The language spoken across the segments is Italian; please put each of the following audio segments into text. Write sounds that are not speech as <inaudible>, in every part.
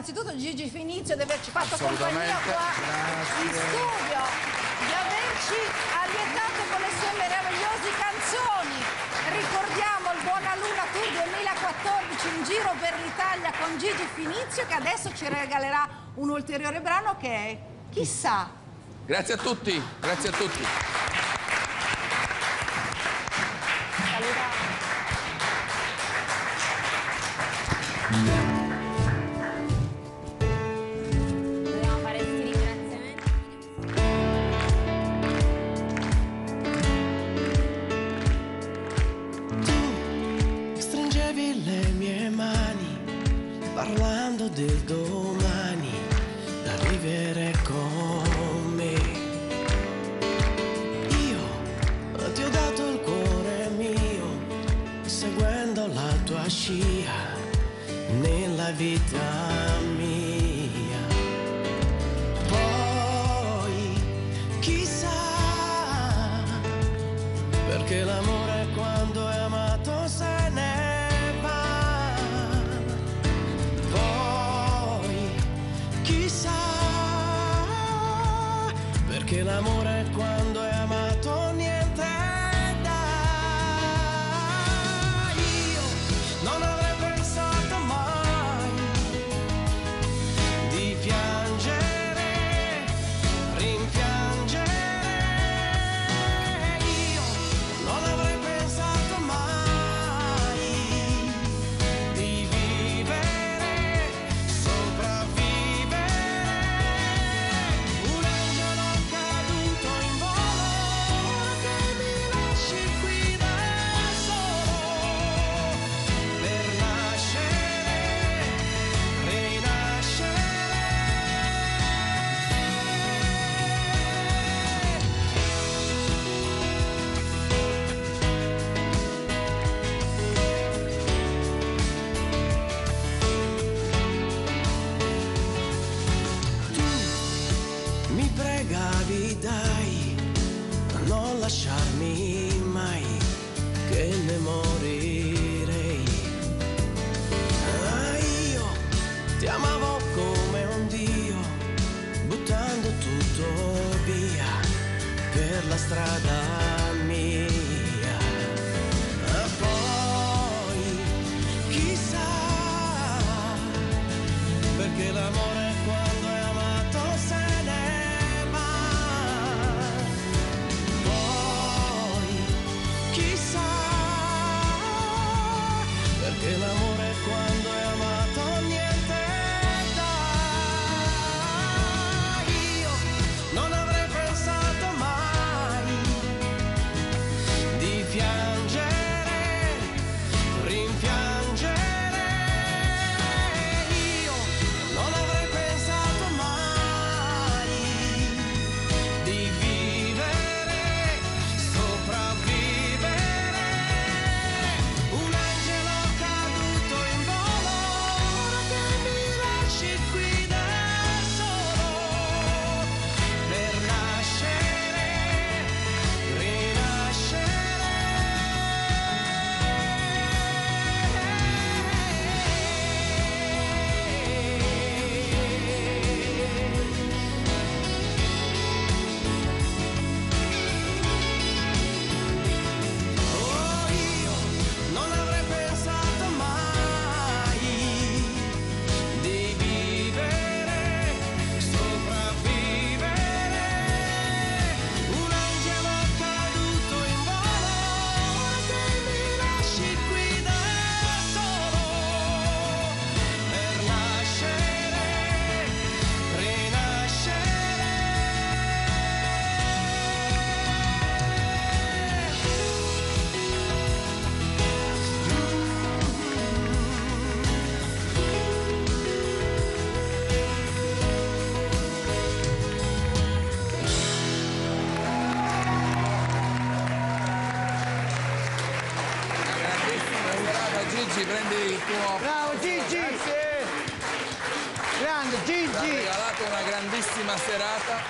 innanzitutto Gigi Finizio di averci fatto compagnia qua in studio, di averci allietato con le sue meravigliose canzoni. Ricordiamo il Buona Luna Tour 2014 in giro per l'Italia con Gigi Finizio che adesso ci regalerà un ulteriore brano che è Chissà. Grazie a tutti, grazie a tutti. Dobbiamo Le mie mani parlando del domani da vivere con me. Io ti ho dato il cuore mio seguendo la tua scia nella vita l'amore quando per la strada Gigi, prendi il tuo... Bravo Gigi! Grande Ci ha Gigi! regalato una grandissima serata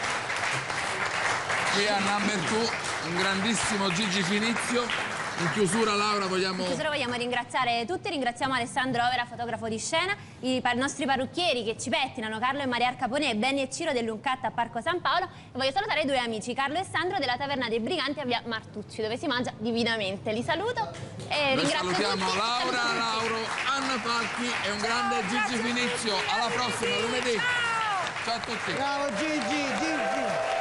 qui a Number 2, un grandissimo Gigi Finizio. In chiusura Laura vogliamo... In chiusura vogliamo ringraziare tutti, ringraziamo Alessandro Overa, fotografo di scena, i par- nostri parrucchieri che ci pettinano, Carlo e Maria Arcapone, Benny e Ciro dell'Uncatta a Parco San Paolo e voglio salutare i due amici, Carlo e Sandro della Taverna dei Briganti a via Martucci, dove si mangia divinamente. Li saluto e Noi ringrazio salutiamo tutti. Laura, Saluto <laughs> tutti. Lauro, Anna Falchi e un grande Gigi Finizio. Alla prossima, lunedì. ciao! Ciao a tutti. Bravo Gigi, Gigi.